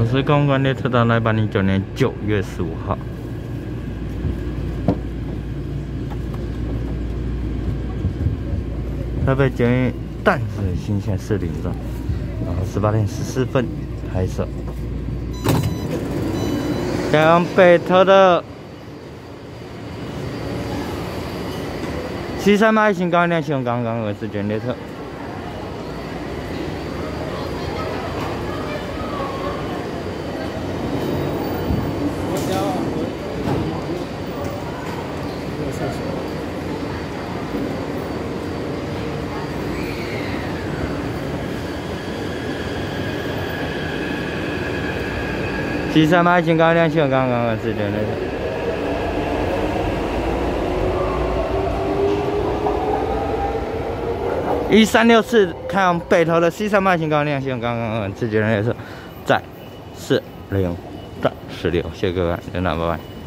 我是公关列车到来八零九年九月十五号。台北捷运淡水新线四零站，然后十八点十四分开设。前往北投的西山马新高亮新刚刚二十卷列车。西山马新高亮新刚刚二十卷列车。一三六四看北投的西山马新高亮新刚刚二十卷列车，在四零在十六，谢谢各位，领导，拜拜。